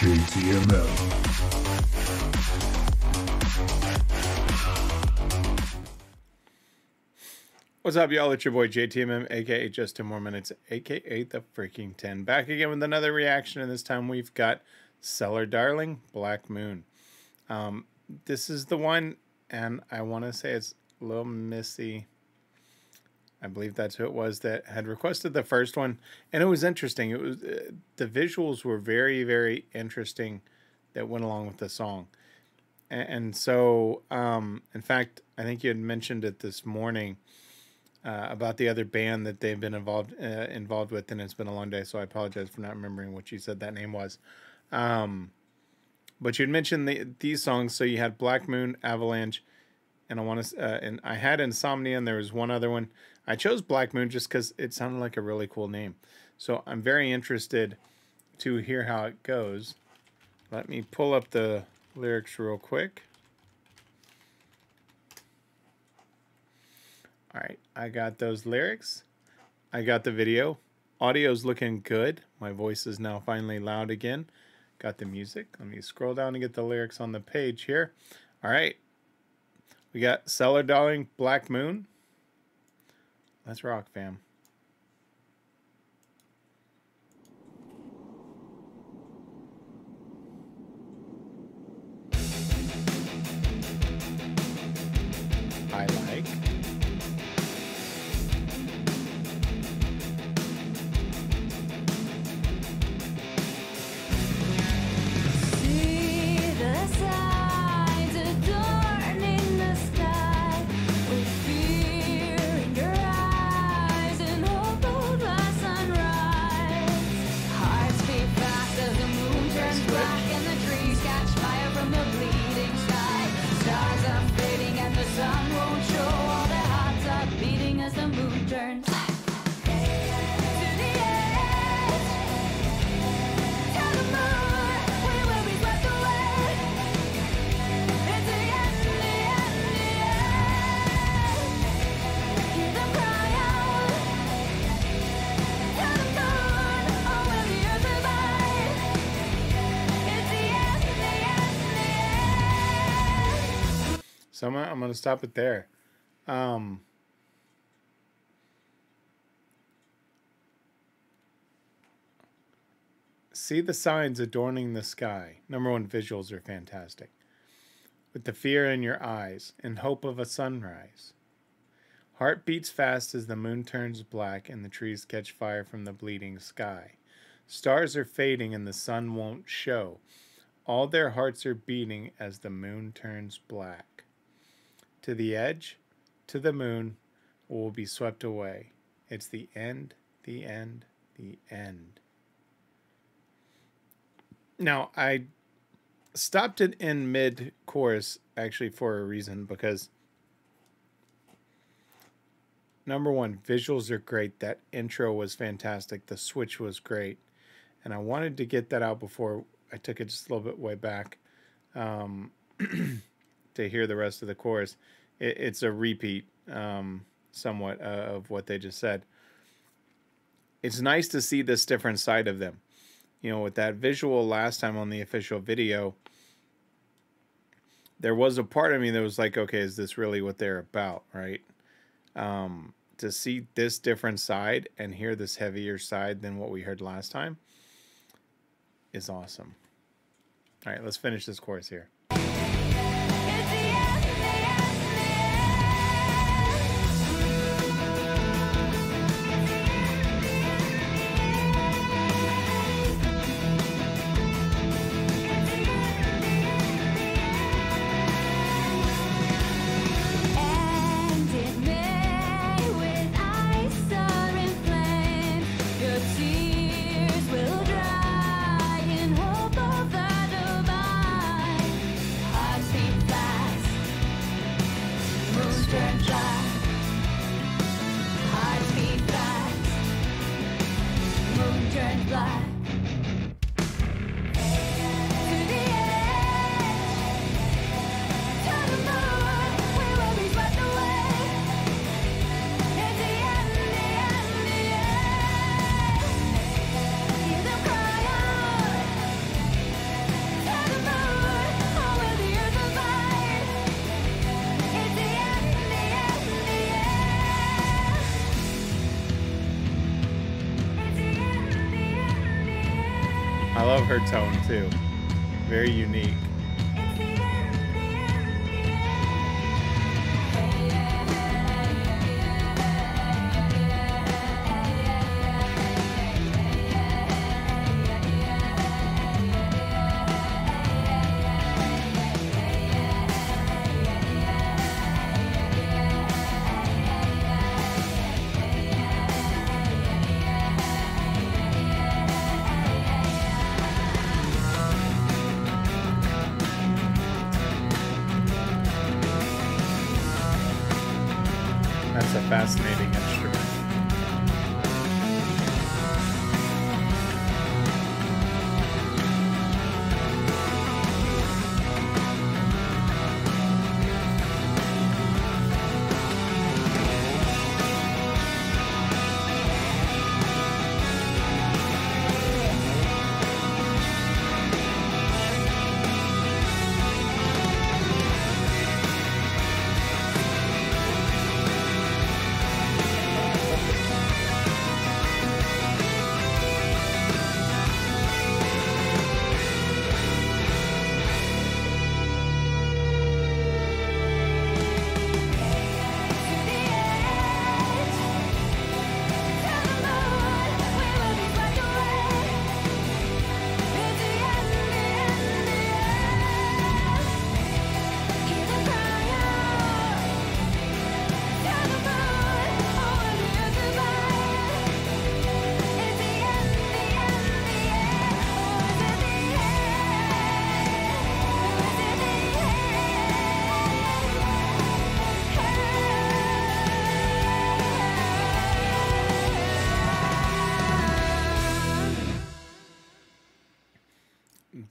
JTML. What's up, y'all? It's your boy JTMM, aka Just 10 More Minutes, aka The Freaking 10. Back again with another reaction, and this time we've got Cellar Darling, Black Moon. Um, this is the one, and I want to say it's a little Missy. I believe that's who it was that had requested the first one, and it was interesting. It was uh, the visuals were very, very interesting that went along with the song, and, and so, um, in fact, I think you had mentioned it this morning uh, about the other band that they've been involved uh, involved with, and it's been a long day, so I apologize for not remembering what you said that name was. Um, but you'd mentioned the, these songs, so you had Black Moon, Avalanche, and I want to, uh, and I had Insomnia, and there was one other one. I chose Black Moon just because it sounded like a really cool name. So I'm very interested to hear how it goes. Let me pull up the lyrics real quick. All right, I got those lyrics. I got the video. Audio's looking good. My voice is now finally loud again. Got the music. Let me scroll down and get the lyrics on the page here. All right. We got Cellar Darling Black Moon. Let's rock, fam. So I'm I'm gonna stop it there. Um, see the signs adorning the sky. Number one, visuals are fantastic. With the fear in your eyes and hope of a sunrise. Heart beats fast as the moon turns black and the trees catch fire from the bleeding sky. Stars are fading and the sun won't show. All their hearts are beating as the moon turns black. To the edge, to the moon, will be swept away. It's the end, the end, the end. Now, I stopped it in mid chorus actually for a reason because number one, visuals are great. That intro was fantastic. The switch was great. And I wanted to get that out before I took it just a little bit way back um, to hear the rest of the chorus. It, it's a repeat um, somewhat uh, of what they just said. It's nice to see this different side of them. You know, with that visual last time on the official video, there was a part of me that was like, okay, is this really what they're about, right? Um, to see this different side and hear this heavier side than what we heard last time is awesome. All right, let's finish this chorus here. 아 her tone too. Very unique. Fascinating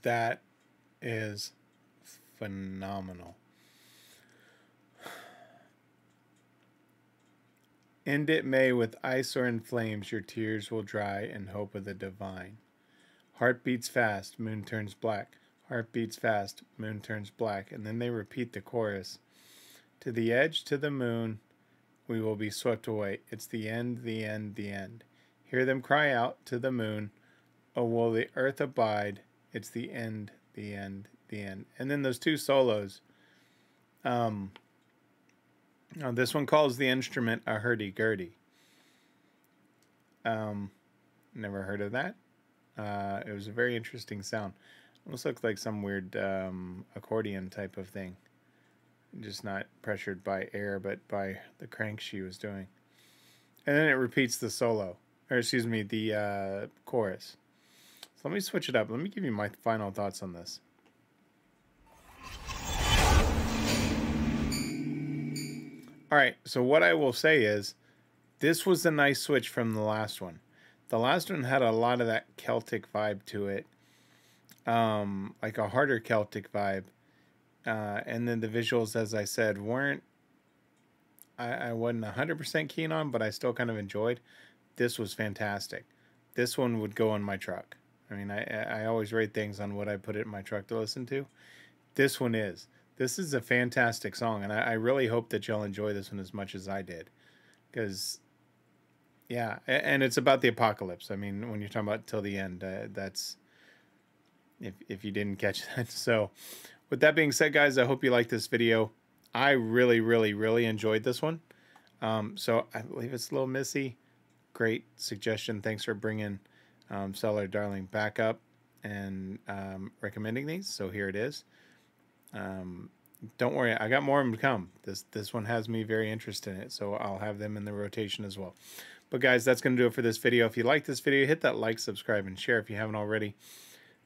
That is phenomenal. End it may with ice or in flames, your tears will dry in hope of the divine. Heart beats fast, moon turns black. Heart beats fast, moon turns black. And then they repeat the chorus. To the edge, to the moon, we will be swept away. It's the end, the end, the end. Hear them cry out to the moon, Oh, will the earth abide? It's the end, the end, the end. And then those two solos. Um, this one calls the instrument a hurdy-gurdy. Um, never heard of that. Uh, it was a very interesting sound. Almost looked like some weird um, accordion type of thing. Just not pressured by air, but by the crank she was doing. And then it repeats the solo, or excuse me, the uh, chorus. So let me switch it up. Let me give you my final thoughts on this. All right, so what I will say is this was a nice switch from the last one. The last one had a lot of that Celtic vibe to it, um, like a harder Celtic vibe. Uh, and then the visuals, as I said, weren't, I, I wasn't 100% keen on, but I still kind of enjoyed. This was fantastic. This one would go in my truck. I mean, I, I always rate things on what I put it in my truck to listen to. This one is. This is a fantastic song, and I, I really hope that y'all enjoy this one as much as I did. Because, yeah, and it's about the apocalypse. I mean, when you're talking about till the end, uh, that's if if you didn't catch that. So, with that being said, guys, I hope you liked this video. I really, really, really enjoyed this one. Um, so I believe it's a little missy. Great suggestion. Thanks for bringing um, Cellar Darling back up and um, recommending these. So here it is. Um, don't worry, I got more of them to come. This this one has me very interested in it, so I'll have them in the rotation as well. But guys, that's going to do it for this video. If you like this video, hit that like, subscribe, and share if you haven't already.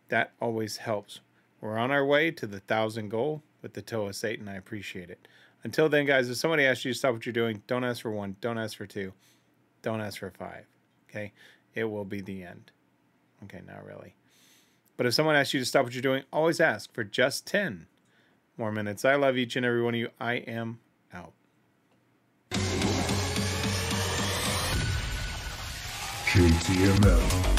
That always helps. We're on our way to the thousand goal with the toe of Satan. I appreciate it. Until then, guys, if somebody asks you to stop what you're doing, don't ask for one, don't ask for two, don't ask for five. Okay, it will be the end. Okay, not really. But if someone asks you to stop what you're doing, always ask for just 10 more minutes. I love each and every one of you. I am out. KTML.